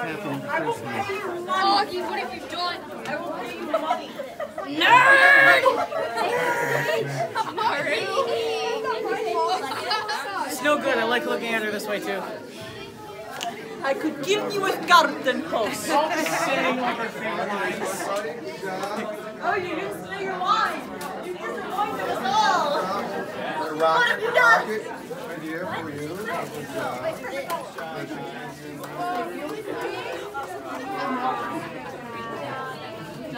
happening personally. Augie, what have you done? I will pay you money. Nerd! Sorry. It's no good. I like looking at her this way too. I could give you a garden hose. Sitting like her favorite Oh, you didn't say your wine. You disappointed us all. What have you done? Right here for you. Good job.